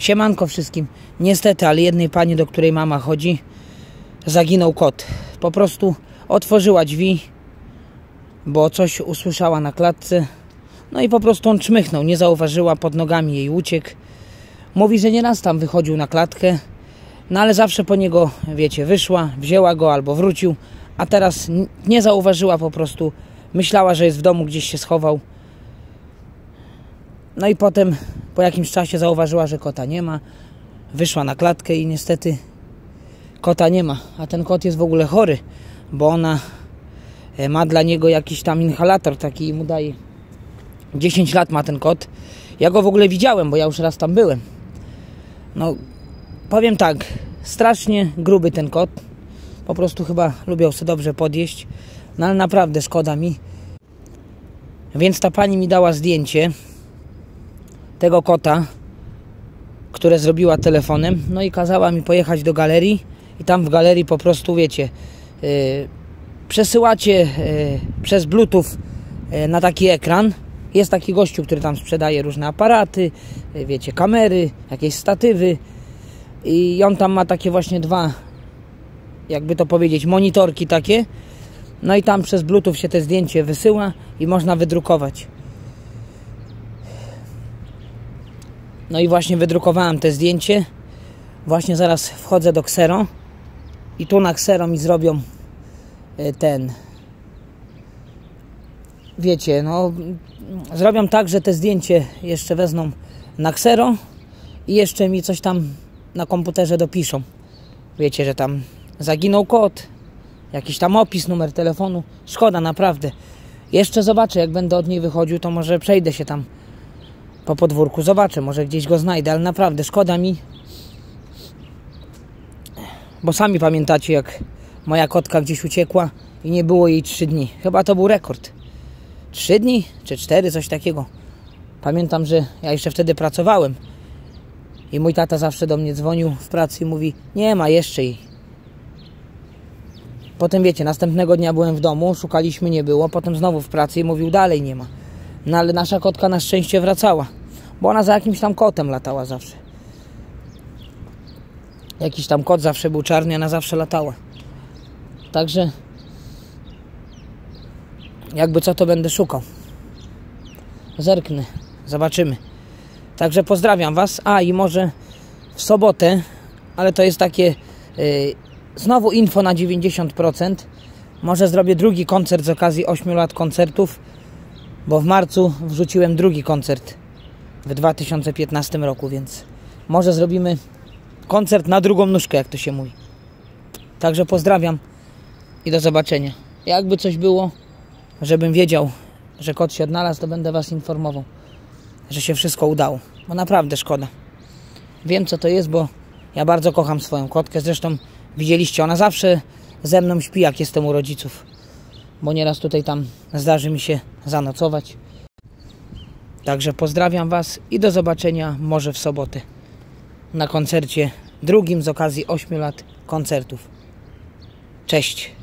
Siemanko wszystkim. Niestety, ale jednej pani, do której mama chodzi, zaginął kot. Po prostu otworzyła drzwi, bo coś usłyszała na klatce. No i po prostu on czmychnął, nie zauważyła, pod nogami jej uciekł. Mówi, że nieraz tam wychodził na klatkę, no ale zawsze po niego, wiecie, wyszła, wzięła go albo wrócił, a teraz nie zauważyła po prostu. Myślała, że jest w domu, gdzieś się schował. No i potem po jakimś czasie zauważyła, że kota nie ma. Wyszła na klatkę i niestety kota nie ma. A ten kot jest w ogóle chory, bo ona e, ma dla niego jakiś tam inhalator taki i mu daje. 10 lat ma ten kot. Ja go w ogóle widziałem, bo ja już raz tam byłem. No, powiem tak, strasznie gruby ten kot. Po prostu chyba lubiał sobie dobrze podjeść. No ale naprawdę szkoda mi. Więc ta pani mi dała zdjęcie tego kota, które zrobiła telefonem. No i kazała mi pojechać do galerii. I tam w galerii po prostu, wiecie, yy, przesyłacie yy, przez Bluetooth yy, na taki ekran. Jest taki gościu, który tam sprzedaje różne aparaty, yy, wiecie, kamery, jakieś statywy. I on tam ma takie właśnie dwa, jakby to powiedzieć, monitorki takie. No i tam przez Bluetooth się te zdjęcie wysyła i można wydrukować. No i właśnie wydrukowałem te zdjęcie. Właśnie zaraz wchodzę do Xero. I tu na Xero mi zrobią y, ten. Wiecie, no. Zrobią tak, że te zdjęcie jeszcze wezmą na Xero i jeszcze mi coś tam na komputerze dopiszą. Wiecie, że tam zaginął kod, jakiś tam opis, numer telefonu. Szkoda, naprawdę. Jeszcze zobaczę, jak będę od niej wychodził, to może przejdę się tam po podwórku, zobaczę, może gdzieś go znajdę, ale naprawdę szkoda mi. Bo sami pamiętacie, jak moja kotka gdzieś uciekła i nie było jej 3 dni. Chyba to był rekord. 3 dni czy 4, coś takiego. Pamiętam, że ja jeszcze wtedy pracowałem. I mój tata zawsze do mnie dzwonił w pracy i mówi: Nie ma jeszcze jej. Potem wiecie, następnego dnia byłem w domu, szukaliśmy, nie było. Potem znowu w pracy i mówił: Dalej nie ma. No ale nasza kotka na szczęście wracała, bo ona za jakimś tam kotem latała zawsze. Jakiś tam kot zawsze był czarny, ona zawsze latała. Także jakby co to będę szukał. Zerknę, zobaczymy. Także pozdrawiam Was. A i może w sobotę, ale to jest takie yy, znowu info na 90%. Może zrobię drugi koncert z okazji 8 lat koncertów, bo w marcu wrzuciłem drugi koncert w 2015 roku, więc może zrobimy koncert na drugą nóżkę, jak to się mówi. Także pozdrawiam i do zobaczenia. Jakby coś było, żebym wiedział, że kot się odnalazł, to będę Was informował, że się wszystko udało. Bo naprawdę szkoda. Wiem, co to jest, bo ja bardzo kocham swoją kotkę. Zresztą widzieliście, ona zawsze ze mną śpi, jak jestem u rodziców. Bo nieraz tutaj tam zdarzy mi się zanocować. Także pozdrawiam Was i do zobaczenia może w sobotę na koncercie drugim z okazji 8 lat koncertów. Cześć!